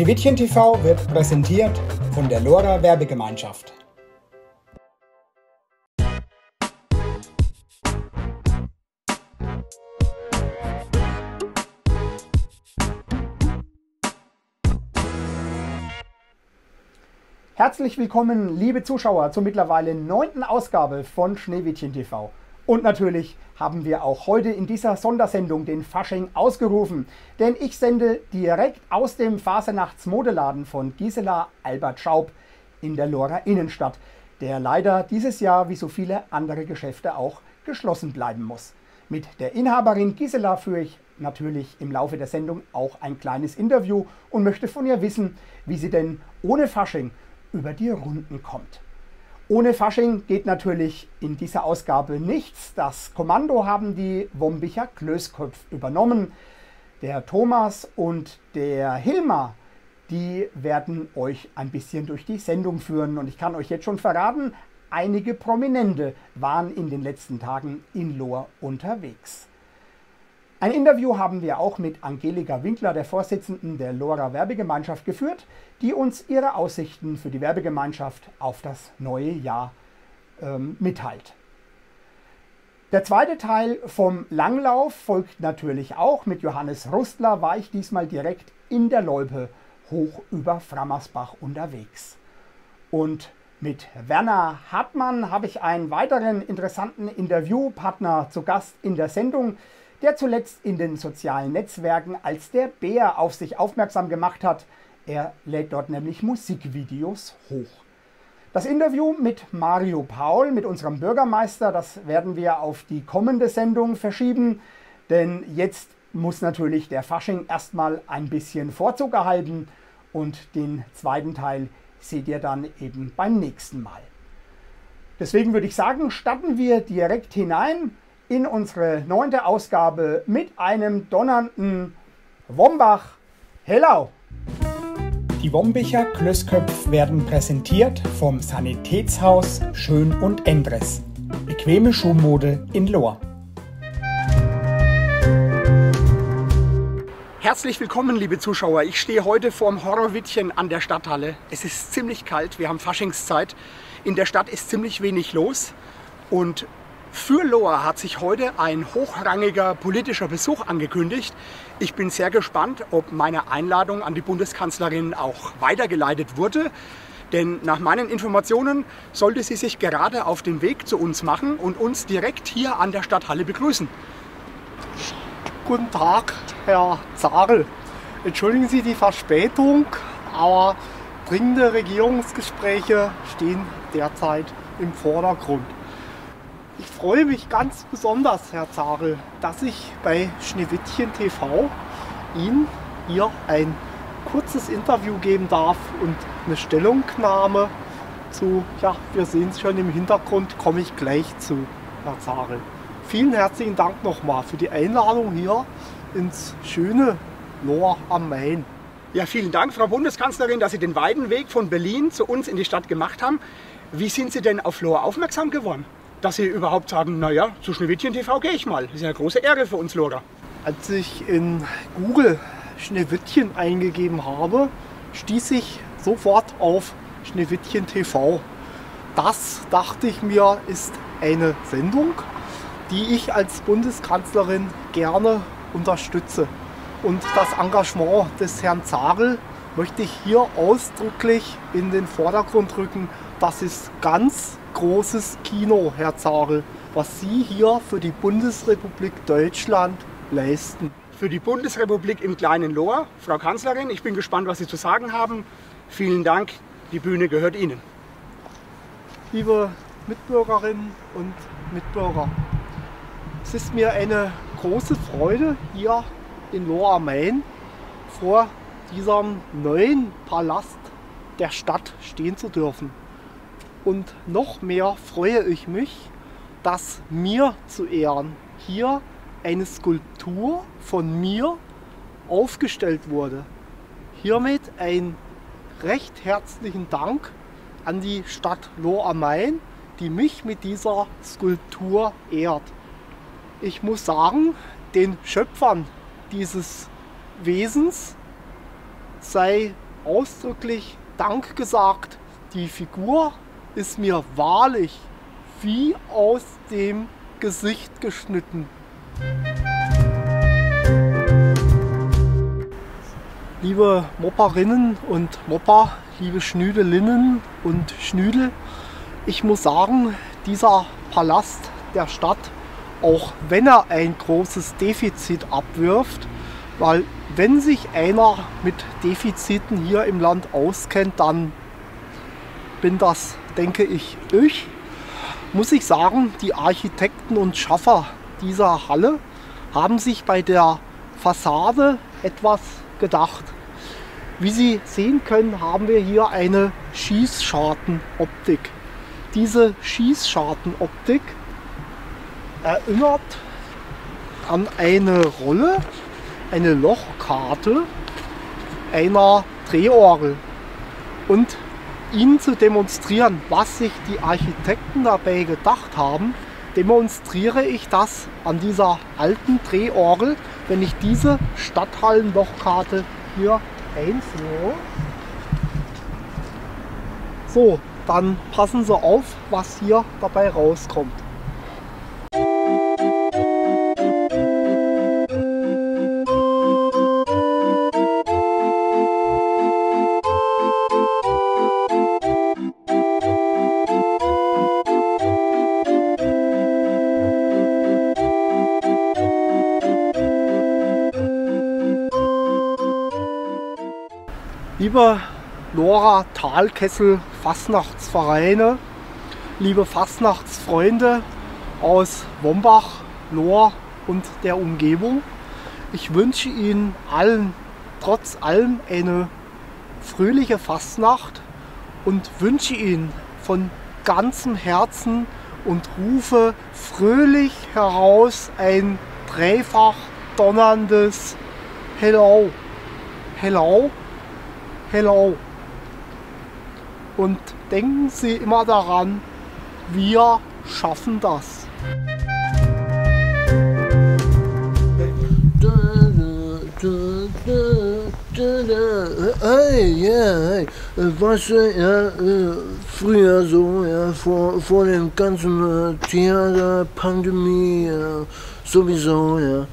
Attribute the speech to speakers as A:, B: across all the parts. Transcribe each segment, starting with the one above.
A: Schneewittchen TV wird präsentiert von der LoRa Werbegemeinschaft. Herzlich willkommen, liebe Zuschauer, zur mittlerweile neunten Ausgabe von Schneewittchen TV. Und natürlich haben wir auch heute in dieser Sondersendung den Fasching ausgerufen, denn ich sende direkt aus dem Fasernachtsmodeladen von Gisela Albert Schaub in der Lora Innenstadt, der leider dieses Jahr wie so viele andere Geschäfte auch geschlossen bleiben muss. Mit der Inhaberin Gisela führe ich natürlich im Laufe der Sendung auch ein kleines Interview und möchte von ihr wissen, wie sie denn ohne Fasching über die Runden kommt. Ohne Fasching geht natürlich in dieser Ausgabe nichts. Das Kommando haben die Wombicher Klösköpf übernommen. Der Thomas und der Hilmar, die werden euch ein bisschen durch die Sendung führen. Und ich kann euch jetzt schon verraten, einige Prominente waren in den letzten Tagen in Lohr unterwegs. Ein Interview haben wir auch mit Angelika Winkler, der Vorsitzenden der LoRa Werbegemeinschaft, geführt, die uns ihre Aussichten für die Werbegemeinschaft auf das neue Jahr ähm, mitteilt. Der zweite Teil vom Langlauf folgt natürlich auch. Mit Johannes Rustler war ich diesmal direkt in der Loipe hoch über Frammersbach unterwegs. Und mit Werner Hartmann habe ich einen weiteren interessanten Interviewpartner zu Gast in der Sendung der zuletzt in den sozialen Netzwerken als der Bär auf sich aufmerksam gemacht hat. Er lädt dort nämlich Musikvideos hoch. Das Interview mit Mario Paul, mit unserem Bürgermeister, das werden wir auf die kommende Sendung verschieben, denn jetzt muss natürlich der Fasching erstmal ein bisschen Vorzug erhalten und den zweiten Teil seht ihr dann eben beim nächsten Mal. Deswegen würde ich sagen, starten wir direkt hinein in unsere neunte Ausgabe mit einem donnernden Wombach Hellau. Die Wombicher Klösköpf werden präsentiert vom Sanitätshaus Schön und Endres. Bequeme Schuhmode in Lohr. Herzlich willkommen, liebe Zuschauer. Ich stehe heute vorm Horrorwittchen an der Stadthalle. Es ist ziemlich kalt, wir haben Faschingszeit. In der Stadt ist ziemlich wenig los. Und für Lohr hat sich heute ein hochrangiger politischer Besuch angekündigt. Ich bin sehr gespannt, ob meine Einladung an die Bundeskanzlerin auch weitergeleitet wurde. Denn nach meinen Informationen sollte sie sich gerade auf den Weg zu uns machen und uns direkt hier an der Stadthalle begrüßen.
B: Guten Tag, Herr Zarl. Entschuldigen Sie die Verspätung, aber dringende Regierungsgespräche stehen derzeit im Vordergrund. Ich freue mich ganz besonders, Herr Zarel, dass ich bei Schneewittchen TV Ihnen hier ein kurzes Interview geben darf und eine Stellungnahme zu, ja, wir sehen es schon im Hintergrund, komme ich gleich zu, Herr Zarel. Vielen herzlichen Dank nochmal für die Einladung hier ins schöne Lohr am Main.
A: Ja, vielen Dank, Frau Bundeskanzlerin, dass Sie den weiten Weg von Berlin zu uns in die Stadt gemacht haben. Wie sind Sie denn auf Lohr aufmerksam geworden? Dass sie überhaupt sagen, naja, zu Schneewittchen TV gehe ich mal. Das ist eine große Ehre für uns Lora.
B: Als ich in Google Schneewittchen eingegeben habe, stieß ich sofort auf Schneewittchen TV. Das, dachte ich mir, ist eine Sendung, die ich als Bundeskanzlerin gerne unterstütze. Und das Engagement des Herrn Zarel möchte ich hier ausdrücklich in den Vordergrund rücken. Das ist ganz großes Kino, Herr Zarel, was Sie hier für die Bundesrepublik Deutschland leisten.
A: Für die Bundesrepublik im kleinen Lohr, Frau Kanzlerin, ich bin gespannt, was Sie zu sagen haben. Vielen Dank, die Bühne gehört Ihnen.
B: Liebe Mitbürgerinnen und Mitbürger, es ist mir eine große Freude, hier in Lohr am Main vor diesem neuen Palast der Stadt stehen zu dürfen. Und noch mehr freue ich mich, dass mir zu Ehren hier eine Skulptur von mir aufgestellt wurde. Hiermit ein recht herzlichen Dank an die Stadt Lohr am Main, die mich mit dieser Skulptur ehrt. Ich muss sagen, den Schöpfern dieses Wesens sei ausdrücklich Dank gesagt. Die Figur ist mir wahrlich wie aus dem Gesicht geschnitten. Liebe Mopperinnen und Mopper, liebe Schnüdelinnen und Schnüdel, ich muss sagen, dieser Palast der Stadt, auch wenn er ein großes Defizit abwirft, weil wenn sich einer mit Defiziten hier im Land auskennt, dann bin das, denke ich, ich. Muss ich sagen, die Architekten und Schaffer dieser Halle haben sich bei der Fassade etwas gedacht. Wie Sie sehen können, haben wir hier eine Schießschartenoptik. Diese Schießschartenoptik erinnert an eine Rolle, eine Lochkarte einer Drehorgel. Und Ihnen zu demonstrieren, was sich die Architekten dabei gedacht haben, demonstriere ich das an dieser alten Drehorgel, wenn ich diese Stadthallenlochkarte hier einführe. So, dann passen Sie auf, was hier dabei rauskommt. Liebe Nora Talkessel Fastnachtsvereine, liebe Fastnachtsfreunde aus Wombach, Lohr und der Umgebung, ich wünsche Ihnen allen trotz allem eine fröhliche Fastnacht und wünsche Ihnen von ganzem Herzen und rufe fröhlich heraus ein dreifach donnerndes Hello. Hello Hello. Und denken Sie immer daran, wir schaffen das.
C: Hey, ja, hey. Weißt du, ja, äh, früher so, ja, vor, vor dem ganzen äh, Theater, Pandemie, ja, sowieso, ja.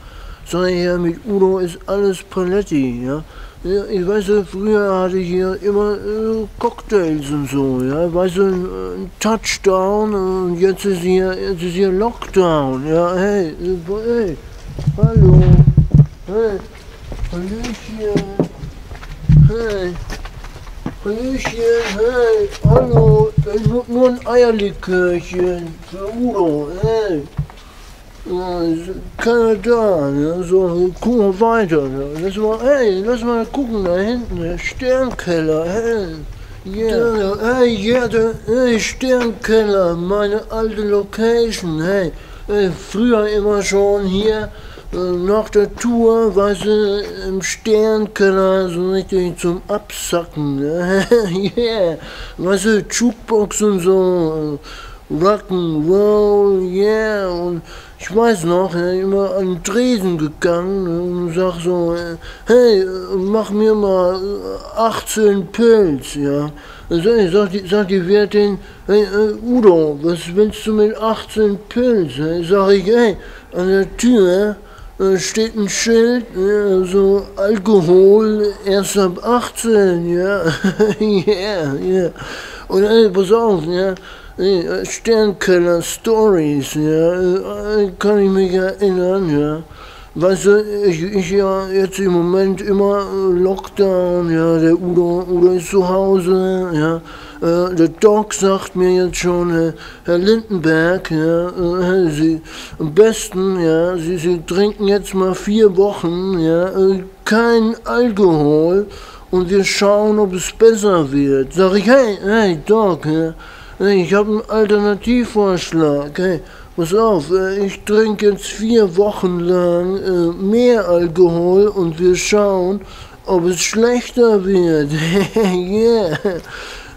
C: So, ja, mit Udo ist alles Paletti, ja. Ich weiß, früher hatte ich hier immer äh, Cocktails und so, ja, weißt du, ein Touchdown und jetzt ist hier, jetzt ist hier Lockdown, ja, hey, hey, hallo, hey, Hallöchen, hey, Hallöchen, hey, hallo, nur ein Eierlikörchen für Udo, hey. Ja, keiner da. Ja, so, gucken wir weiter. Ja. Lass mal, hey, lass mal gucken da hinten, der Sternkeller. Hey, yeah. hey, ja, der, hey, Sternkeller, meine alte Location. Hey, hey früher immer schon hier äh, nach der Tour, weißt du, im Sternkeller so richtig zum Absacken. yeah, weißt du, Jukebox und so. Rock'n'Roll, yeah, und ich weiß noch, immer an den Dresen gegangen und sag so, hey, mach mir mal 18 Pilz, ja. Also ich sag die, sag die Wirtin, hey, Udo, was willst du mit 18 Pilz? Sag ich, hey, an der Tür steht ein Schild, so Alkohol erst ab 18, ja. Yeah. Yeah. Und ey, pass auf, ja. Sternkeller Stories, ja, kann ich mich erinnern, ja. Weißt du, ich, ich ja jetzt im Moment immer Lockdown, ja, der Udo, Udo ist zu Hause, ja. Äh, der Doc sagt mir jetzt schon, äh, Herr Lindenberg, ja, äh, Sie, am besten, ja, Sie, Sie trinken jetzt mal vier Wochen, ja, äh, kein Alkohol und wir schauen, ob es besser wird. Sag ich, hey, hey, Doc, ja, ich habe einen Alternativvorschlag. Hey, pass auf, äh, ich trinke jetzt vier Wochen lang äh, mehr Alkohol und wir schauen, ob es schlechter wird. yeah.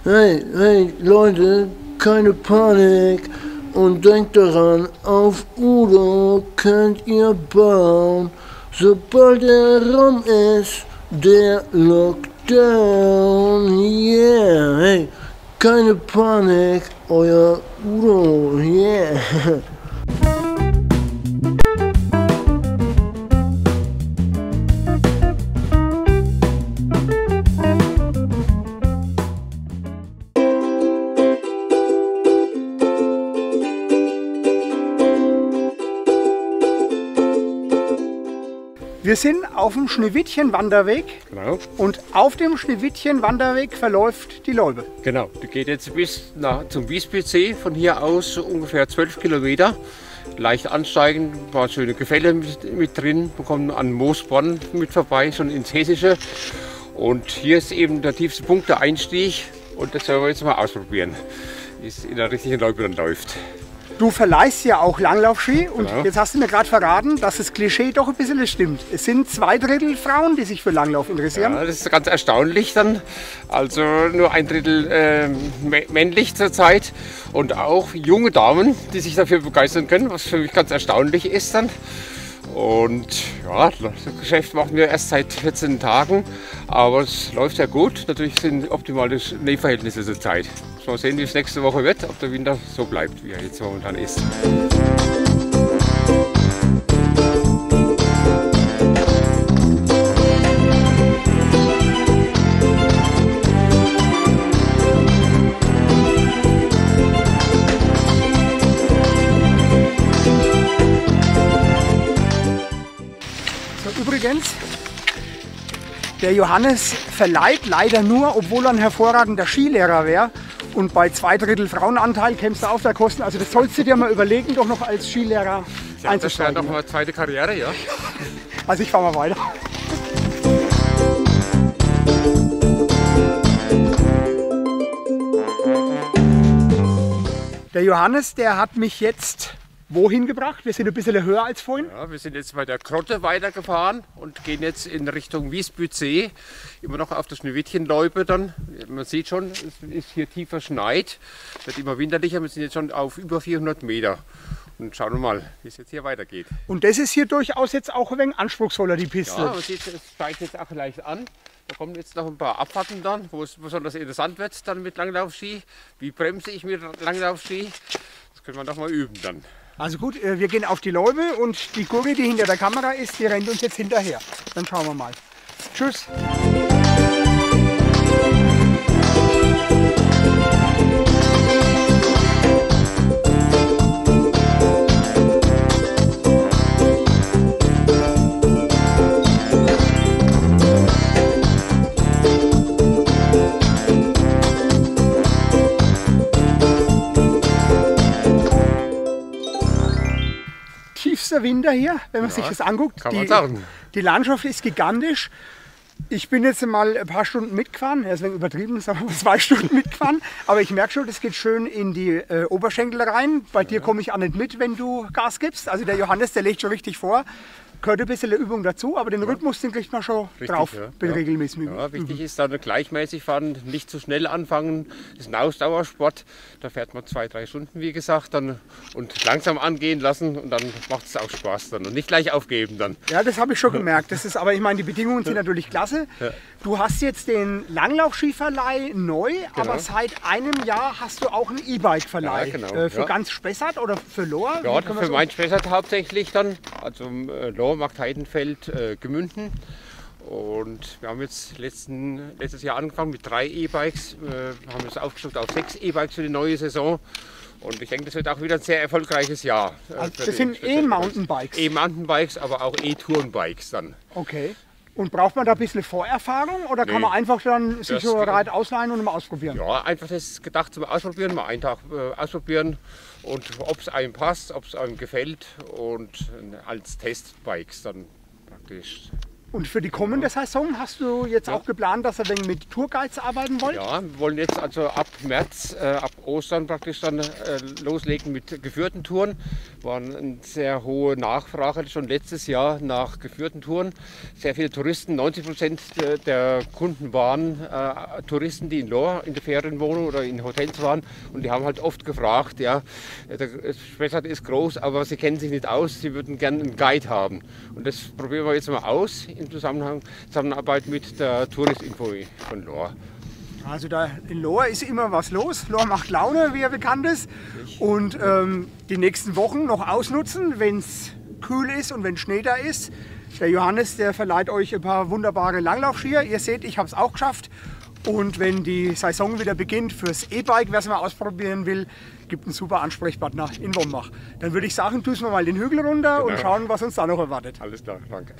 C: Hey, hey, Leute, keine Panik. Und denkt daran, auf Udo könnt ihr bauen, sobald er rum ist, der Lockdown. down, yeah. Hey, keine Panik, euer Udo, yeah.
A: Wir sind auf dem Schneewittchen-Wanderweg
D: Genau,
A: und auf dem Schneewittchen-Wanderweg verläuft die Loibe.
D: genau. Die geht jetzt bis nach, zum Wiesbützsee, von hier aus so ungefähr 12 Kilometer. Leicht ansteigen, ein paar schöne Gefälle mit, mit drin. Wir kommen an Moosborn mit vorbei, schon ins Hessische. Und hier ist eben der tiefste Punkt, der Einstieg. Und das werden wir jetzt mal ausprobieren, wie es in der richtigen Loipe dann läuft.
A: Du verleihst ja auch Langlaufski und
D: Genau.
A: jetzt hast du mir gerade verraten, dass das Klischee doch ein bisschen stimmt. Es sind zwei Drittel Frauen, die sich für Langlauf interessieren.
D: Ja, das ist ganz erstaunlich dann. Also nur ein Drittel mä- männlich zurzeit und auch junge Damen, die sich dafür begeistern können, was für mich ganz erstaunlich ist dann. Und ja, das Geschäft machen wir erst seit 14 Tagen, aber es läuft ja gut. Natürlich sind optimale Schneeverhältnisse zurzeit. Mal sehen, wie es nächste Woche wird, ob der Winter so bleibt, wie er jetzt momentan ist.
A: Der Johannes verleiht leider nur, obwohl er ein hervorragender Skilehrer wäre. Und bei zwei Drittel Frauenanteil kämpfst du auf der Kosten. Also das sollst du dir mal überlegen, doch noch als Skilehrer
D: Ja, das wäre noch mal zweite Karriere, ja.
A: Also ich fahre mal weiter. Der Johannes, der hat mich jetzt wohin gebracht? Wir sind ein bisschen höher als vorhin.
D: Ja, wir sind jetzt bei der Grotte weitergefahren und gehen jetzt in Richtung Wiesbützsee, immer noch auf der Schneewittchenloipe dann. Man sieht schon, es ist hier tief verschneit, wird immer winterlicher, wir sind jetzt schon auf über 400 Meter. Und schauen wir mal, wie es jetzt hier weitergeht.
A: Und das ist hier durchaus jetzt auch ein wenig anspruchsvoller, die Piste.
D: Ja, man sieht, es steigt jetzt auch leicht an. Da kommen jetzt noch ein paar Abfahrten dann, wo es besonders interessant wird dann mit Langlaufski. Wie bremse ich mit Langlaufski? Das können wir noch mal üben dann.
A: Also gut, äh, wir gehen auf die Läube und die Gurri, die hinter der Kamera ist, die rennt uns jetzt hinterher. Dann schauen wir mal. Tschüss. Tiefster Winter hier, wenn man sich das anguckt.
D: kann
A: die,
D: man sagen.
A: die Landschaft ist gigantisch. Ich bin jetzt mal ein paar Stunden mitgefahren, deswegen übertrieben, wir mal zwei Stunden mitgefahren. Aber ich merke schon, das geht schön in die äh, Oberschenkel rein. Bei dir komme ich auch nicht mit, wenn du Gas gibst. Also der Johannes, der legt schon richtig vor. Gehört ein bisschen Übung dazu, aber den Rhythmus, den kriegt man schon
D: Richtig,
A: drauf,
D: ja.
A: bin
D: Ja.
A: regelmäßig.
D: Ja, wichtig ist dann gleichmäßig fahren, nicht zu schnell anfangen. Das ist ein Ausdauersport. Da fährt man zwei, drei Stunden, wie gesagt, dann und langsam angehen lassen und dann macht es auch Spaß dann und nicht gleich aufgeben dann.
A: Ja, das habe ich schon gemerkt. Das ist, aber ich meine, die Bedingungen sind natürlich klasse. Du hast jetzt den Langlaufskiverleih neu, aber seit einem Jahr hast du auch einen E-Bike-Verleih.
D: Ja, genau,
A: äh, für
D: ja.
A: ganz Spessart oder für Lohr?
D: Ja, für
A: so-
D: mein Spessart hauptsächlich dann. Also äh, Lohr macht Heidenfeld, äh, Gemünden. Und wir haben jetzt letzten, letztes Jahr angefangen mit drei E-Bikes. Äh, haben jetzt aufgestockt auf sechs E-Bikes für die neue Saison. Und ich denke, das wird auch wieder ein sehr erfolgreiches Jahr. äh,
A: Also das sind E-Mountainbikes.
D: E-Mountainbikes, aber auch E-Tourenbikes dann.
A: Okay. Und braucht man da ein bisschen Vorerfahrung oder kann
D: Nee.
A: man einfach dann sich so. Rad ausleihen und mal ausprobieren?
D: Ja, einfach das ist gedacht zum Ausprobieren, mal einen Tag äh, ausprobieren und ob es einem passt, ob es einem gefällt und äh, als Testbikes dann praktisch.
A: Und für die kommende Saison hast du jetzt auch geplant, dass ihr wegen mit Tourguides arbeiten wollt?
D: Ja, wir wollen jetzt also ab März, äh, ab Ostern praktisch dann äh, loslegen mit geführten Touren. War eine sehr hohe Nachfrage schon letztes Jahr nach geführten Touren. Sehr viele Touristen, 90 Prozent der, Kunden waren äh, Touristen, die in Lohr in der Ferienwohnung oder in Hotels waren und die haben halt oft gefragt, ja, der Spessart ist groß, aber sie kennen sich nicht aus, sie würden gerne einen Guide haben. Und das probieren wir jetzt mal aus in Zusammenhang, Zusammenarbeit mit der Touristinfo von Lohr.
A: Also da in Lohr ist immer was los. Lohr macht Laune, wie er bekannt ist. Und ähm, die nächsten Wochen noch ausnutzen, wenn es kühl ist und wenn Schnee da ist. Der Johannes, der verleiht euch ein paar wunderbare Langlaufskier. Ihr seht, ich habe es auch geschafft. Und wenn die Saison wieder beginnt fürs E-Bike, wer es mal ausprobieren will, gibt einen super Ansprechpartner in Wombach. Dann würde ich sagen, tun wir mal den Hügel runter genau. und schauen, was uns da noch erwartet.
D: Alles klar, danke.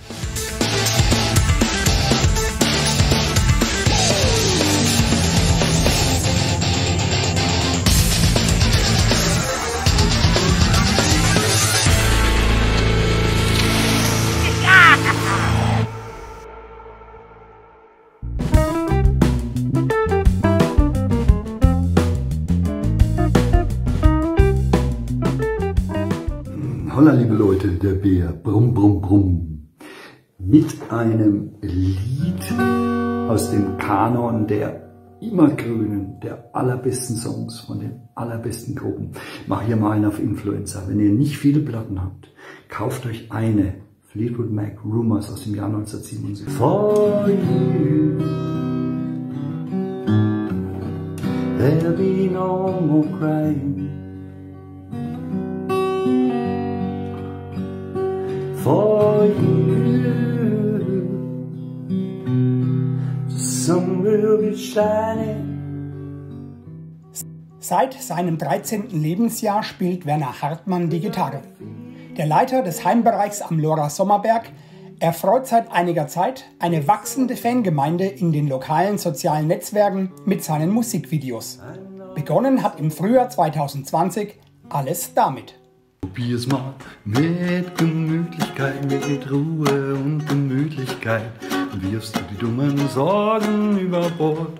E: Der Bär, brumm, brumm, brumm, mit einem Lied aus dem Kanon der immergrünen, der allerbesten Songs von den allerbesten Gruppen. Mach hier mal einen auf Influencer. Wenn ihr nicht viele Platten habt, kauft euch eine Fleetwood Mac Rumors aus dem Jahr 1977. For you, there'll be no more crying. For you. The sun will be shining.
A: Seit seinem 13. Lebensjahr spielt Werner Hartmann die Gitarre. Der Leiter des Heimbereichs am Lora Sommerberg erfreut seit einiger Zeit eine wachsende Fangemeinde in den lokalen sozialen Netzwerken mit seinen Musikvideos. Begonnen hat im Frühjahr 2020 alles damit.
E: Probier's mal mit Gemütlichkeit, mit Ruhe und Gemütlichkeit. Wirfst du die dummen Sorgen über Bord.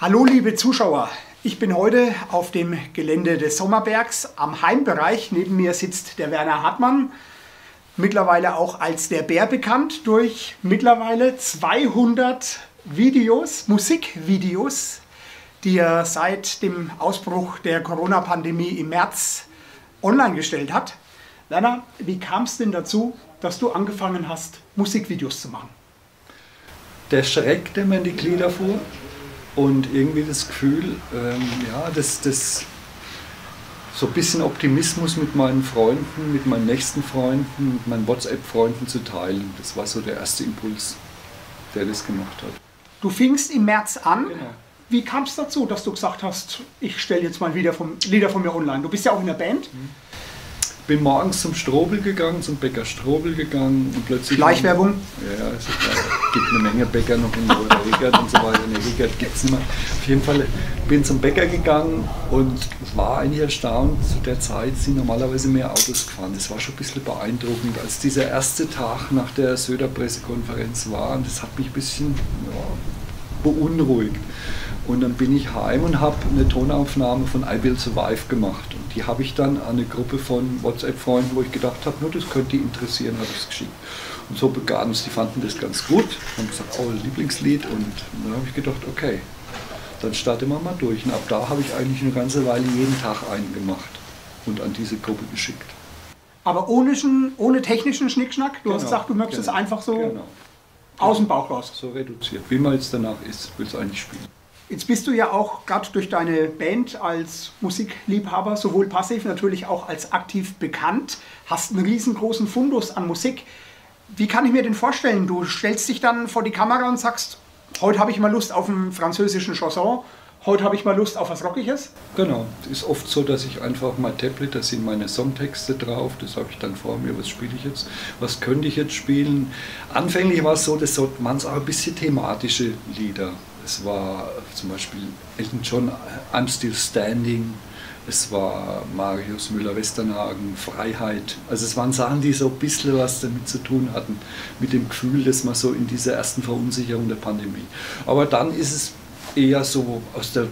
A: Hallo liebe Zuschauer, ich bin heute auf dem Gelände des Sommerbergs am Heimbereich. Neben mir sitzt der Werner Hartmann, mittlerweile auch als der Bär bekannt durch mittlerweile 200 Videos, Musikvideos, die er seit dem Ausbruch der Corona-Pandemie im März online gestellt hat. Werner, wie kam es denn dazu, dass du angefangen hast, Musikvideos zu machen?
E: Der Schreck, der mir in die Glieder fuhr und irgendwie das Gefühl, ähm, ja, das, das so ein bisschen Optimismus mit meinen Freunden, mit meinen nächsten Freunden, mit meinen WhatsApp-Freunden zu teilen. Das war so der erste Impuls, der das gemacht hat.
A: Du fingst im März an. Genau. Wie kam es dazu, dass du gesagt hast, ich stelle jetzt mal wieder vom, Lieder von mir online? Du bist ja auch in der Band. Mhm.
E: Bin morgens zum Strobel gegangen, zum Bäcker Strobel gegangen und plötzlich.
A: Schleichwerbung?
E: Ja, es gibt eine Menge Bäcker noch in Riegert und so weiter. In der Riegert gibt es mehr. Auf jeden Fall bin zum Bäcker gegangen und war eigentlich erstaunt. Zu der Zeit sind normalerweise mehr Autos gefahren. Das war schon ein bisschen beeindruckend, als dieser erste Tag nach der Söder-Pressekonferenz war. Und das hat mich ein bisschen ja, beunruhigt. Und dann bin ich heim und habe eine Tonaufnahme von I Will Survive gemacht. Und die habe ich dann an eine Gruppe von WhatsApp-Freunden, wo ich gedacht habe, nur das könnte die interessieren, habe ich es geschickt. Und so begann es. Die fanden das ganz gut, haben gesagt, oh, Lieblingslied. Und dann habe ich gedacht, okay, dann starten wir mal durch. Und ab da habe ich eigentlich eine ganze Weile jeden Tag einen gemacht und an diese Gruppe geschickt.
A: Aber ohne, ohne technischen Schnickschnack? Du genau, hast gesagt, du möchtest genau, es einfach so genau. aus dem Bauch raus.
E: So reduziert. Wie man jetzt danach ist, will es eigentlich spielen.
A: Jetzt bist du ja auch gerade durch deine Band als Musikliebhaber sowohl passiv natürlich auch als aktiv bekannt, hast einen riesengroßen Fundus an Musik. Wie kann ich mir den vorstellen? Du stellst dich dann vor die Kamera und sagst, heute habe ich mal Lust auf einen französischen Chanson, heute habe ich mal Lust auf was Rockiges?
E: Genau, es ist oft so, dass ich einfach mein Tablet, da sind meine Songtexte drauf, das habe ich dann vor mir, was spiele ich jetzt, was könnte ich jetzt spielen. Anfänglich war es so, das waren es auch ein bisschen thematische Lieder. Es war zum Beispiel Elton John, I'm Still Standing. Es war Marius Müller-Westernhagen, Freiheit. Also es waren Sachen, die so ein bisschen was damit zu tun hatten, mit dem Gefühl, dass man so in dieser ersten Verunsicherung der Pandemie. Aber dann ist es eher so aus der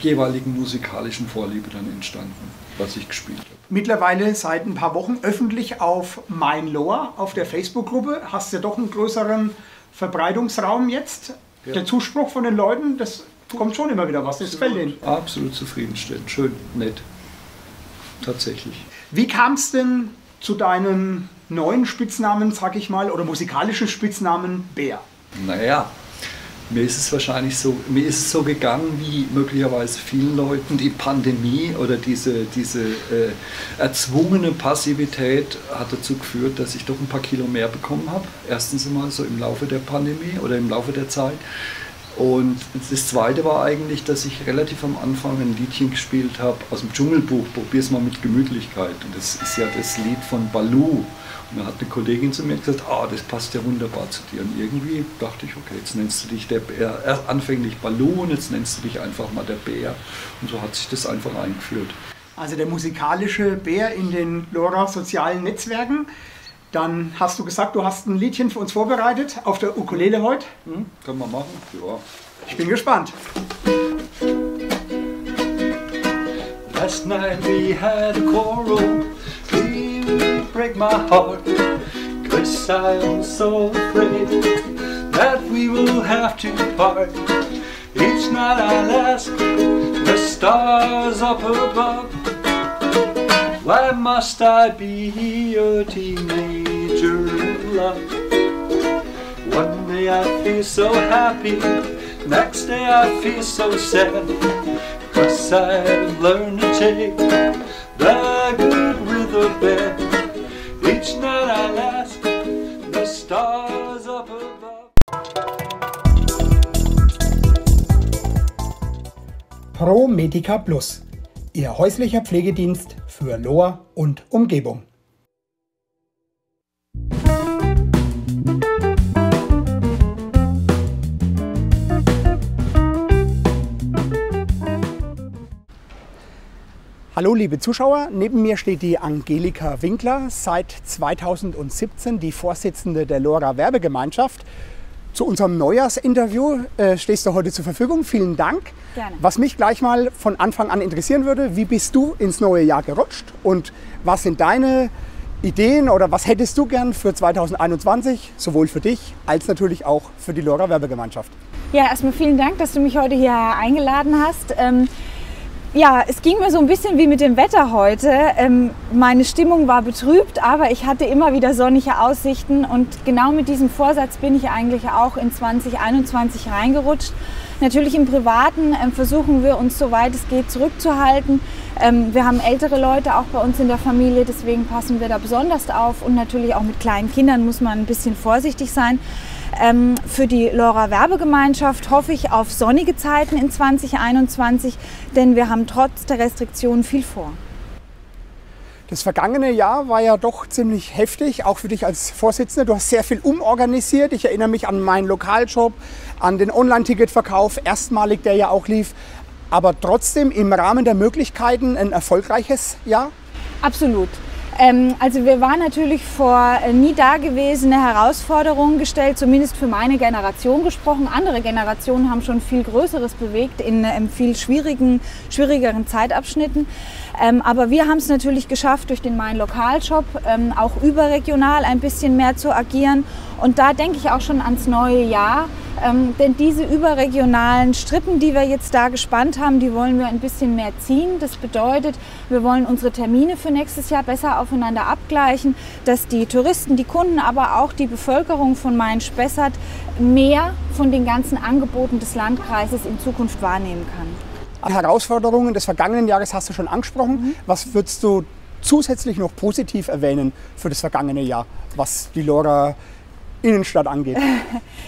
E: jeweiligen musikalischen Vorliebe dann entstanden, was ich gespielt habe.
A: Mittlerweile seit ein paar Wochen öffentlich auf Mein Loa, auf der Facebook-Gruppe. Hast du ja doch einen größeren Verbreitungsraum jetzt.
E: Ja.
A: Der Zuspruch von den Leuten, das kommt schon immer wieder was. Das gefällt ihnen.
E: Absolut zufriedenstellend, schön, nett. Tatsächlich.
A: Wie kam es denn zu deinem neuen Spitznamen, sag ich mal, oder musikalischen Spitznamen Bär?
E: Naja, mir ist es wahrscheinlich so, mir ist es so gegangen wie möglicherweise vielen Leuten, die Pandemie oder diese, diese äh, erzwungene Passivität hat dazu geführt, dass ich doch ein paar Kilo mehr bekommen habe. Erstens einmal so im Laufe der Pandemie oder im Laufe der Zeit. Und das Zweite war eigentlich, dass ich relativ am Anfang ein Liedchen gespielt habe aus dem Dschungelbuch, Probier's mal mit Gemütlichkeit. Und das ist ja das Lied von Baloo. Und da hat eine Kollegin zu mir gesagt, ah, das passt ja wunderbar zu dir. Und irgendwie dachte ich, okay, jetzt nennst du dich der Bär, erst anfänglich Baloo und jetzt nennst du dich einfach mal der Bär. Und so hat sich das einfach eingeführt.
A: Also der musikalische Bär in den Lora sozialen Netzwerken. Dann hast du gesagt, du hast ein Liedchen für uns vorbereitet auf der Ukulele heute.
E: Hm, können wir machen? Ja.
A: Ich bin gespannt.
E: Last night we had a quarrel, you break my heart, cause I'm so afraid that we will have to part. Each night I'll ask the stars up above, why must I be a teenager in love? One day I feel so happy, next day I feel so sad. Cause I've learned to take the good with the bad. Each night I'll ask the stars up above.
A: Pro Medica Plus, Ihr häuslicher Pflegedienst für Lohr und Umgebung. Hallo liebe Zuschauer, neben mir steht die Angelika Winkler, seit 2017 die Vorsitzende der Lora Werbegemeinschaft. Zu unserem Neujahrsinterview äh, stehst du heute zur Verfügung. Vielen Dank.
F: Gerne.
A: Was mich gleich mal von Anfang an interessieren würde, wie bist du ins neue Jahr gerutscht und was sind deine Ideen oder was hättest du gern für 2021, sowohl für dich als natürlich auch für die Lora Werbegemeinschaft?
F: Ja, erstmal vielen Dank, dass du mich heute hier eingeladen hast. Ähm, ja, es ging mir so ein bisschen wie mit dem Wetter heute. Ähm, meine Stimmung war betrübt, aber ich hatte immer wieder sonnige Aussichten und genau mit diesem Vorsatz bin ich eigentlich auch in 2021 reingerutscht. Natürlich im Privaten ähm, versuchen wir uns, soweit es geht, zurückzuhalten. Ähm, wir haben ältere Leute auch bei uns in der Familie, deswegen passen wir da besonders auf. Und natürlich auch mit kleinen Kindern muss man ein bisschen vorsichtig sein. Ähm, für die Lora Werbegemeinschaft hoffe ich auf sonnige Zeiten in 2021, denn wir haben trotz der Restriktionen viel vor.
A: Das vergangene Jahr war ja doch ziemlich heftig, auch für dich als Vorsitzende. Du hast sehr viel umorganisiert. Ich erinnere mich an meinen Lokalshop, an den Online-Ticketverkauf, erstmalig, der ja auch lief. Aber trotzdem im Rahmen der Möglichkeiten ein erfolgreiches Jahr.
F: Absolut. Ähm, also wir waren natürlich vor äh, nie dagewesene Herausforderungen gestellt, zumindest für meine Generation gesprochen. Andere Generationen haben schon viel Größeres bewegt in ähm, viel schwierigen, schwierigeren Zeitabschnitten. Ähm, aber wir haben es natürlich geschafft, durch den Mein Lokalshop ähm, auch überregional ein bisschen mehr zu agieren. Und da denke ich auch schon ans neue Jahr. Ähm, denn diese überregionalen Strippen, die wir jetzt da gespannt haben, die wollen wir ein bisschen mehr ziehen. Das bedeutet, wir wollen unsere Termine für nächstes Jahr besser aufeinander abgleichen, dass die Touristen, die Kunden, aber auch die Bevölkerung von Main-Spessart mehr von den ganzen Angeboten des Landkreises in Zukunft wahrnehmen kann.
A: Herausforderungen des vergangenen Jahres hast du schon angesprochen. Was würdest du zusätzlich noch positiv erwähnen für das vergangene Jahr, was die Lora Innenstadt angeht?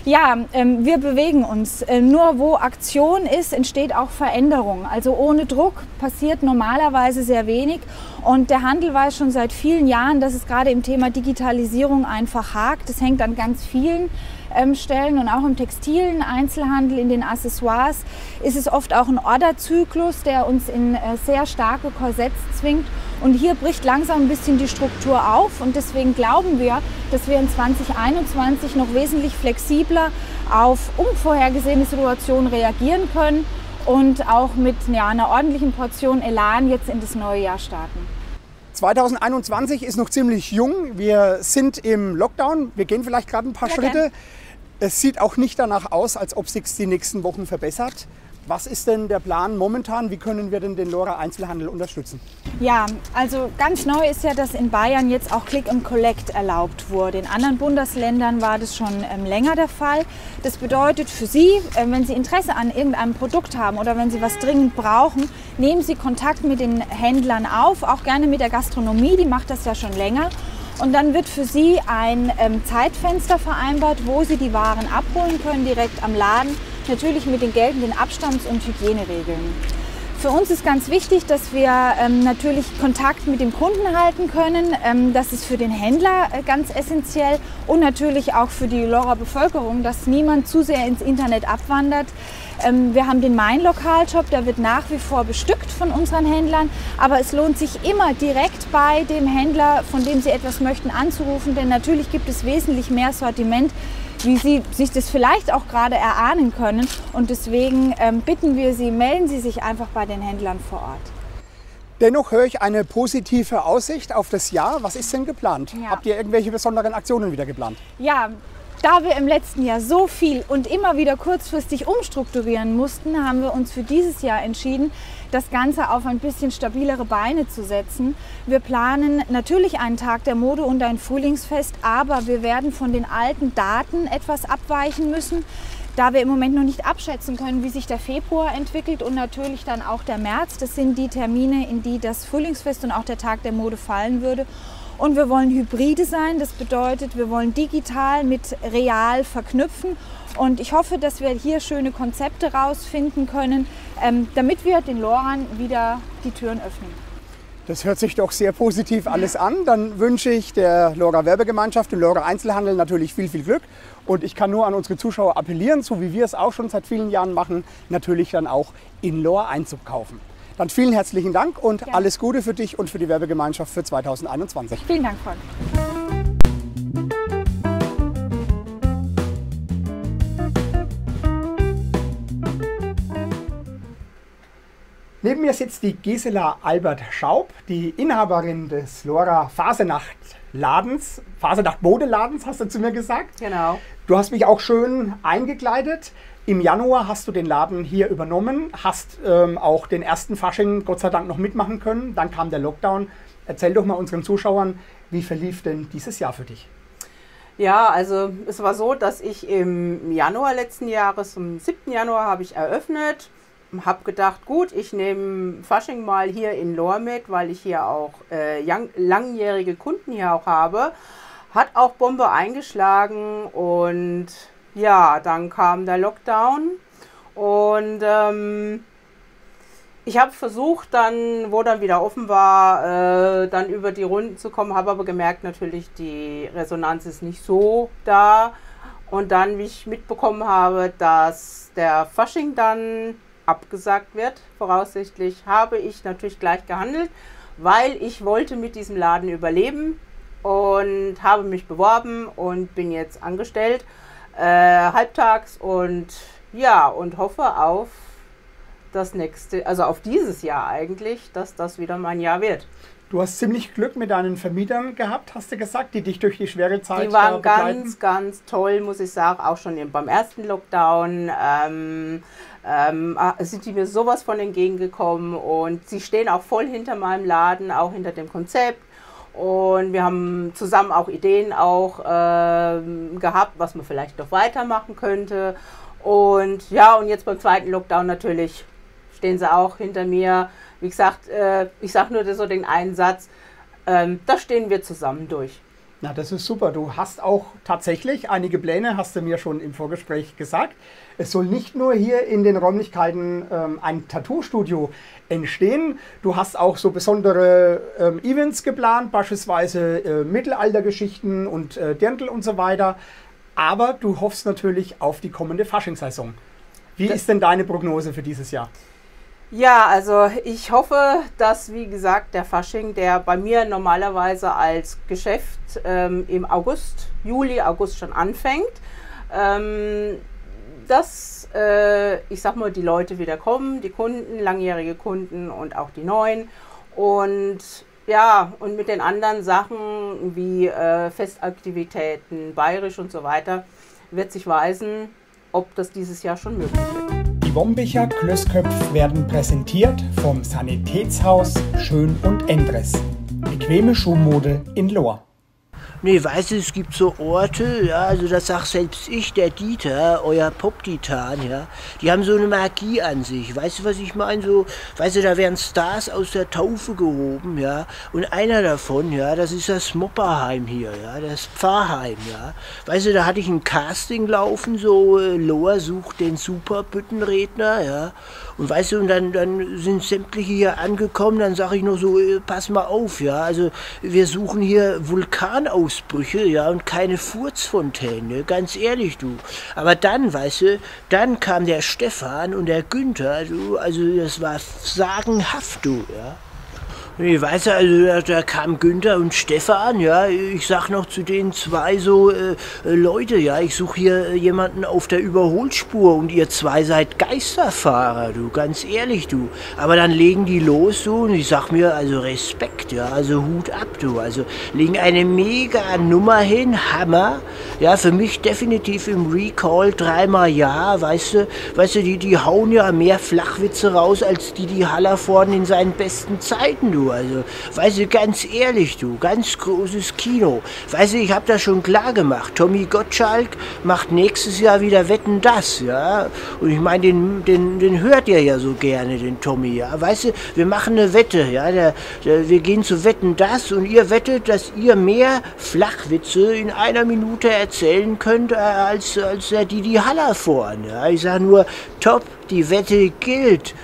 F: Ja, ähm, wir bewegen uns. Äh, nur wo Aktion ist, entsteht auch Veränderung. Also ohne Druck passiert normalerweise sehr wenig. Und der Handel weiß schon seit vielen Jahren, dass es gerade im Thema Digitalisierung einfach hakt. Das hängt an ganz vielen Stellen und auch im textilen Einzelhandel, in den Accessoires ist es oft auch ein Orderzyklus, der uns in äh, sehr starke Korsetts zwingt. Und hier bricht langsam ein bisschen die Struktur auf und deswegen glauben wir, dass wir in 2021 noch wesentlich flexibler auf unvorhergesehene Situationen reagieren können und auch mit ja, einer ordentlichen Portion Elan jetzt in das neue Jahr starten.
A: 2021 ist noch ziemlich jung. Wir sind im Lockdown. Wir gehen vielleicht gerade ein paar
F: Ja,
A: Schritte.
F: gern.
A: Es sieht auch nicht danach aus, als ob sich die nächsten Wochen verbessert. Was ist denn der Plan momentan? Wie können wir denn den Lora Einzelhandel unterstützen?
F: Ja, also ganz neu ist ja, dass in Bayern jetzt auch Click and Collect erlaubt wurde. In anderen Bundesländern war das schon ähm, länger der Fall. Das bedeutet für Sie, äh, wenn Sie Interesse an irgendeinem Produkt haben oder wenn Sie was dringend brauchen, nehmen Sie Kontakt mit den Händlern auf, auch gerne mit der Gastronomie, die macht das ja schon länger. Und dann wird für Sie ein ähm, Zeitfenster vereinbart, wo Sie die Waren abholen können, direkt am Laden, natürlich mit den geltenden Abstands- und Hygieneregeln. Für uns ist ganz wichtig, dass wir ähm, natürlich Kontakt mit dem Kunden halten können. Ähm, das ist für den Händler äh, ganz essentiell und natürlich auch für die Lora Bevölkerung, dass niemand zu sehr ins Internet abwandert. Ähm, wir haben den Mein Lokalshop, der wird nach wie vor bestückt von unseren Händlern, aber es lohnt sich immer direkt bei dem Händler, von dem Sie etwas möchten, anzurufen, denn natürlich gibt es wesentlich mehr Sortiment, wie Sie sich das vielleicht auch gerade erahnen können. Und deswegen ähm, bitten wir Sie, melden Sie sich einfach bei den Händlern vor Ort.
A: Dennoch höre ich eine positive Aussicht auf das Jahr. Was ist denn geplant?
F: Ja.
A: Habt ihr irgendwelche besonderen Aktionen wieder geplant?
F: Ja, da wir im letzten Jahr so viel und immer wieder kurzfristig umstrukturieren mussten, haben wir uns für dieses Jahr entschieden, das Ganze auf ein bisschen stabilere Beine zu setzen. Wir planen natürlich einen Tag der Mode und ein Frühlingsfest, aber wir werden von den alten Daten etwas abweichen müssen, da wir im Moment noch nicht abschätzen können, wie sich der Februar entwickelt und natürlich dann auch der März. Das sind die Termine, in die das Frühlingsfest und auch der Tag der Mode fallen würde. Und wir wollen hybride sein. Das bedeutet, wir wollen digital mit real verknüpfen. Und ich hoffe, dass wir hier schöne Konzepte rausfinden können, ähm, damit wir den Lorern wieder die Türen öffnen.
A: Das hört sich doch sehr positiv alles an. Dann wünsche ich der Lora Werbegemeinschaft und Lora Einzelhandel natürlich viel, viel Glück. Und ich kann nur an unsere Zuschauer appellieren, so wie wir es auch schon seit vielen Jahren machen, natürlich dann auch in Lora einzukaufen. Dann vielen herzlichen Dank und
F: Gerne.
A: alles Gute für dich und für die Werbegemeinschaft für 2021.
F: Vielen Dank, Frank.
A: Neben mir sitzt die Gisela Albert Schaub, die Inhaberin des Lora Fasenacht Ladens, Fasenacht Modeladens, hast du zu mir gesagt.
G: Genau.
A: Du hast mich auch schön eingekleidet. Im Januar hast du den Laden hier übernommen, hast ähm, auch den ersten Fasching Gott sei Dank noch mitmachen können. Dann kam der Lockdown. Erzähl doch mal unseren Zuschauern, wie verlief denn dieses Jahr für dich?
G: Ja, also es war so, dass ich im Januar letzten Jahres, am 7. Januar, habe ich eröffnet. Habe gedacht, gut, ich nehme Fasching mal hier in Lohr mit, weil ich hier auch äh, lang, langjährige Kunden hier auch habe. Hat auch Bombe eingeschlagen und ja, dann kam der Lockdown und ähm, ich habe versucht, dann, wo dann wieder offen war, äh, dann über die Runden zu kommen, habe aber gemerkt, natürlich, die Resonanz ist nicht so da. Und dann, wie ich mitbekommen habe, dass der Fasching dann abgesagt wird, voraussichtlich, habe ich natürlich gleich gehandelt, weil ich wollte mit diesem Laden überleben und habe mich beworben und bin jetzt angestellt, äh, halbtags und ja, und hoffe auf das nächste, also auf dieses Jahr eigentlich, dass das wieder mein Jahr wird.
A: Du hast ziemlich Glück mit deinen Vermietern gehabt, hast du gesagt, die dich durch die schwere Zeit
G: Die waren
A: begleiten.
G: ganz, ganz toll, muss ich sagen, auch schon im- beim ersten Lockdown. Ähm, ähm, ah, sind die mir sowas von entgegengekommen und sie stehen auch voll hinter meinem Laden, auch hinter dem Konzept. Und wir haben zusammen auch Ideen auch ähm, gehabt, was man vielleicht noch weitermachen könnte. Und ja, und jetzt beim zweiten Lockdown natürlich stehen sie auch hinter mir. Wie gesagt, äh, ich sage nur so den einen Satz, ähm, da stehen wir zusammen durch.
A: Na, das ist super. Du hast auch tatsächlich einige Pläne, hast du mir schon im Vorgespräch gesagt. Es soll nicht nur hier in den Räumlichkeiten ähm, ein Tattoo-Studio entstehen. Du hast auch so besondere ähm, Events geplant, beispielsweise äh, Mittelaltergeschichten und äh, Dirndl und so weiter. Aber du hoffst natürlich auf die kommende Faschingssaison. Wie ist denn deine Prognose für dieses Jahr?
G: Ja, also ich hoffe, dass, wie gesagt, der Fasching, der bei mir normalerweise als Geschäft ähm, im August, Juli, August schon anfängt, ähm, dass, äh, ich sag mal, die Leute wieder kommen, die Kunden, langjährige Kunden und auch die neuen. Und ja, und mit den anderen Sachen wie äh, Festaktivitäten, bayerisch und so weiter, wird sich weisen, ob das dieses Jahr schon möglich wird.
A: Die Wombicher werden präsentiert vom Sanitätshaus Schön und Endres. Bequeme Schuhmode in Lohr.
C: Nee, weißt du, es gibt so Orte, ja, also das sagt selbst ich, der Dieter, euer Pop-Titan, ja, die haben so eine Magie an sich. Weißt du, was ich meine? So, weißt du, da werden Stars aus der Taufe gehoben, ja, und einer davon, ja, das ist das Mopperheim hier, ja, das Pfarrheim, ja. Weißt du, da hatte ich ein Casting laufen, so, äh, Lohr sucht den Superbüttenredner, ja, und weißt du, und dann, dann sind sämtliche hier angekommen, dann sage ich noch so, äh, pass mal auf, ja, also wir suchen hier Vulkanausbrüche, ja, und keine Furzfontäne, ganz ehrlich, du. Aber dann, weißt du, dann kam der Stefan und der Günther, du, also das war sagenhaft, du, ja. Ich weiß also, da, da kam Günther und Stefan, ja, ich sag noch zu den zwei so, äh, äh Leute, ja, ich suche hier jemanden auf der Überholspur und ihr zwei seid Geisterfahrer, du, ganz ehrlich, du. Aber dann legen die los, du, und ich sag mir, also Respekt, ja, also Hut ab, du, also legen eine mega Nummer hin, Hammer, ja, für mich definitiv im Recall dreimal ja, weißt du, weißt du, die, die hauen ja mehr Flachwitze raus, als die, die Hallervorden in seinen besten Zeiten, du. Also, weißt du, ganz ehrlich, du, ganz großes Kino. Weißt du, ich habe das schon klar gemacht. Tommy Gottschalk macht nächstes Jahr wieder Wetten das, ja. Und ich meine, den, den, den hört ihr ja so gerne, den Tommy, ja. Weißt du, wir machen eine Wette, ja. Der, der, wir gehen zu Wetten das und ihr wettet, dass ihr mehr Flachwitze in einer Minute erzählen könnt, äh, als, als der Didi Haller vorne. Ja. Ich sage nur, top, die Wette gilt.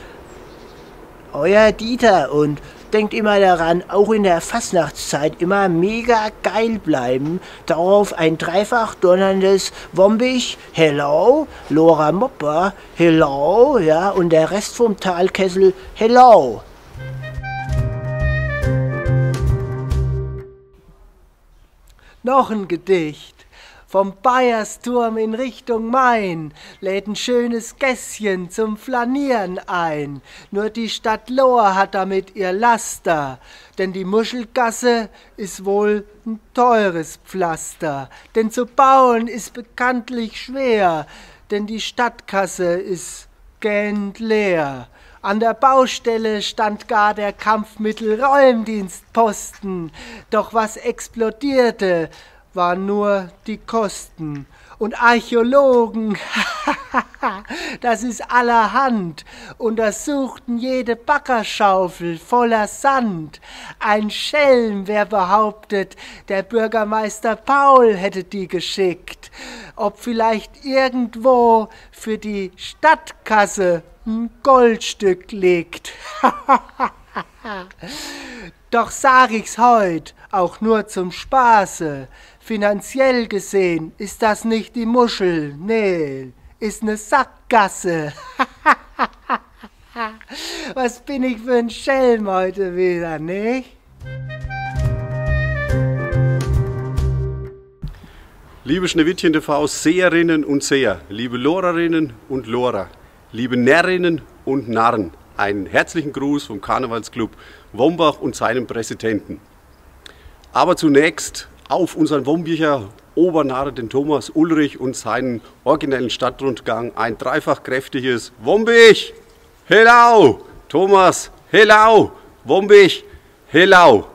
C: Euer Dieter und denkt immer daran, auch in der Fastnachtszeit immer mega geil bleiben. Darauf ein dreifach donnerndes Wombich, Hello, Lora Mopper, Hello, ja, und der Rest vom Talkessel, Hello. Noch ein Gedicht vom Bayersturm in Richtung Main lädt ein schönes Gässchen zum Flanieren ein. Nur die Stadt Lohr hat damit ihr Laster, denn die Muschelgasse ist wohl ein teures Pflaster. Denn zu bauen ist bekanntlich schwer, denn die Stadtkasse ist gähnt leer. An der Baustelle stand gar der Kampfmittelräumdienstposten, doch was explodierte, waren nur die Kosten. Und Archäologen, das ist allerhand, untersuchten jede Backerschaufel voller Sand. Ein Schelm, wer behauptet, der Bürgermeister Paul hätte die geschickt. Ob vielleicht irgendwo für die Stadtkasse ein Goldstück liegt. Doch sag ich's heut, auch nur zum Spaße. Finanziell gesehen ist das nicht die Muschel, nee, ist ne Sackgasse. Was bin ich für ein Schelm heute wieder, nicht?
H: Liebe Schneewittchen TV Seherinnen und Seher, liebe Lorerinnen und Lorer, liebe Närrinnen und Narren, einen herzlichen Gruß vom Karnevalsclub Wombach und seinem Präsidenten. Aber zunächst auf unseren Wombicher Obernarre, den Thomas Ulrich und seinen originellen Stadtrundgang ein dreifach kräftiges Wombich, Hello, Thomas, Hello, Wombich, Hello.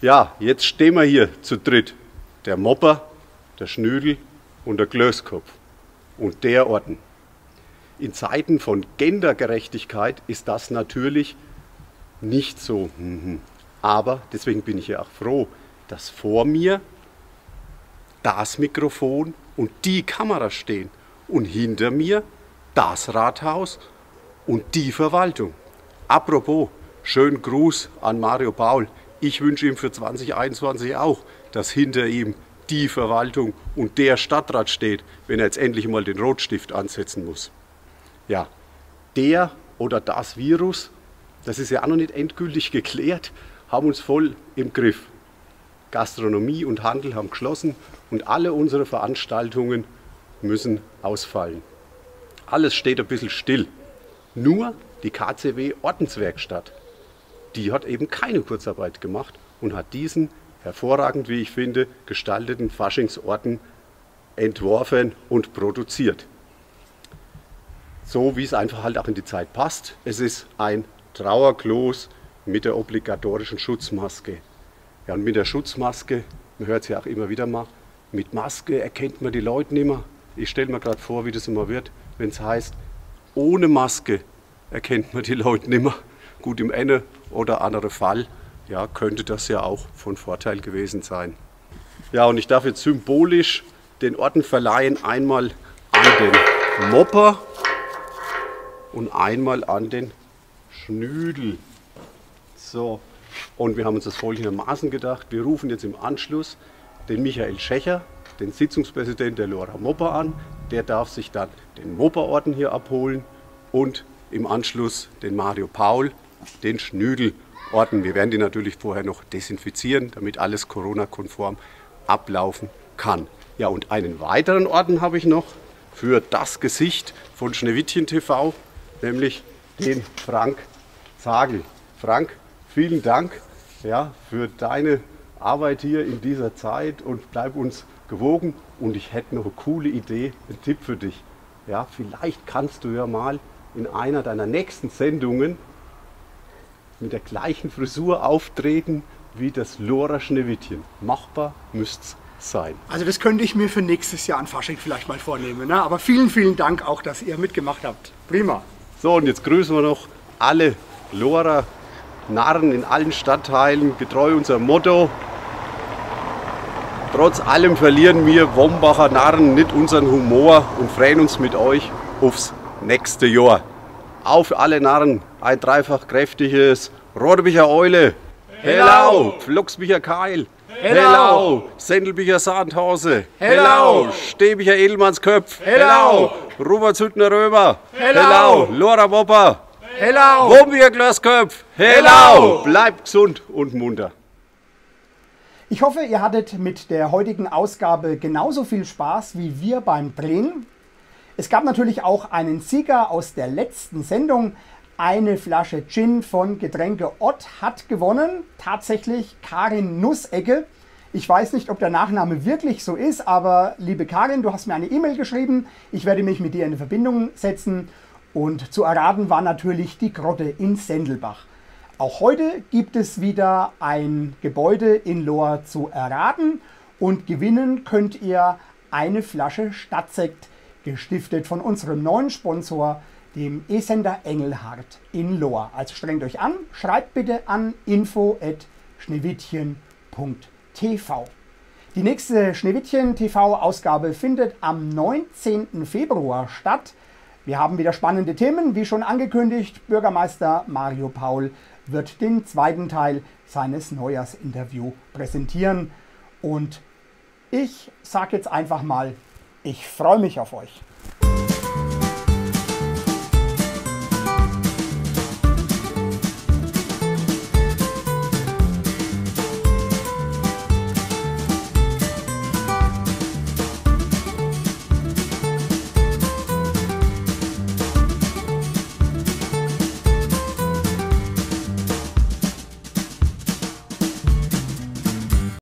H: Ja, jetzt stehen wir hier zu dritt. Der Mopper, der Schnüdel und der Klöskopf. Und der Orden. In Zeiten von Gendergerechtigkeit ist das natürlich nicht so. Mhm. Aber deswegen bin ich ja auch froh, dass vor mir das Mikrofon und die Kamera stehen und hinter mir das Rathaus und die Verwaltung. Apropos, schönen Gruß an Mario Paul. Ich wünsche ihm für 2021 auch, dass hinter ihm die Verwaltung und der Stadtrat steht, wenn er jetzt endlich mal den Rotstift ansetzen muss. Ja, der oder das Virus, das ist ja auch noch nicht endgültig geklärt, haben uns voll im Griff. Gastronomie und Handel haben geschlossen und alle unsere Veranstaltungen müssen ausfallen. Alles steht ein bisschen still. Nur die KCW Ordenswerkstatt, die hat eben keine Kurzarbeit gemacht und hat diesen hervorragend, wie ich finde, gestalteten Faschingsorden entworfen und produziert. So wie es einfach halt auch in die Zeit passt. Es ist ein Trauerklos mit der obligatorischen Schutzmaske. Ja, und mit der Schutzmaske, man hört es ja auch immer wieder mal, mit Maske erkennt man die Leute nicht mehr. Ich stelle mir gerade vor, wie das immer wird, wenn es heißt, ohne Maske erkennt man die Leute nicht mehr. Gut, im einen oder anderen Fall ja, könnte das ja auch von Vorteil gewesen sein. Ja, und ich darf jetzt symbolisch den Orden verleihen, einmal an den Mopper und einmal an den Schnüdel. So, und wir haben uns das folgendermaßen gedacht. Wir rufen jetzt im Anschluss den Michael Schächer, den Sitzungspräsident der Lora Mopper an. Der darf sich dann den Mopperorden hier abholen und im Anschluss den Mario Paul, den Schnüdelorden. Wir werden die natürlich vorher noch desinfizieren, damit alles Corona-konform ablaufen kann. Ja, und einen weiteren Orden habe ich noch für das Gesicht von Schneewittchen TV, nämlich den Frank Zagel. Frank, vielen Dank ja, für deine Arbeit hier in dieser Zeit und bleib uns gewogen. Und ich hätte noch eine coole Idee, einen Tipp für dich. Ja, vielleicht kannst du ja mal in einer deiner nächsten Sendungen mit der gleichen Frisur auftreten wie das Lora Schneewittchen. Machbar müsste es sein.
A: Also das könnte ich mir für nächstes Jahr an Fasching vielleicht mal vornehmen. Ne? Aber vielen, vielen Dank auch, dass ihr mitgemacht habt. Prima.
H: So, und jetzt grüßen wir noch alle Lora Narren in allen Stadtteilen, getreu unserem Motto. Trotz allem verlieren wir Wombacher Narren nicht unseren Humor und freuen uns mit euch aufs nächste Jahr. Auf alle Narren ein dreifach kräftiges Rodebicher Eule, Hello, Fluxbicher Keil, Hello, Sendelbicher Sandhause, Hello, Stebicher Edelmannsköpf, Hello, Ruberzüttner Römer, Hello, Lora Wopper,
A: Hello!
H: Wombier Glasköpf, Hello, bleibt gesund und munter.
A: Ich hoffe, ihr hattet mit der heutigen Ausgabe genauso viel Spaß wie wir beim Drehen. Es gab natürlich auch einen Sieger aus der letzten Sendung. Eine Flasche Gin von Getränke Ott hat gewonnen. Tatsächlich Karin Nussecke. Ich weiß nicht, ob der Nachname wirklich so ist, aber liebe Karin, du hast mir eine E-Mail geschrieben. Ich werde mich mit dir in Verbindung setzen. Und zu erraten war natürlich die Grotte in Sendelbach. Auch heute gibt es wieder ein Gebäude in Lohr zu erraten und gewinnen könnt ihr eine Flasche Stadtsekt, gestiftet von unserem neuen Sponsor, dem E-Sender Engelhardt in Lohr. Also strengt euch an, schreibt bitte an info.schneewittchen.tv. Die nächste Schneewittchen TV-Ausgabe findet am 19. Februar statt. Wir haben wieder spannende Themen, wie schon angekündigt. Bürgermeister Mario Paul wird den zweiten Teil seines Neujahrsinterviews präsentieren. Und ich sage jetzt einfach mal, ich freue mich auf euch.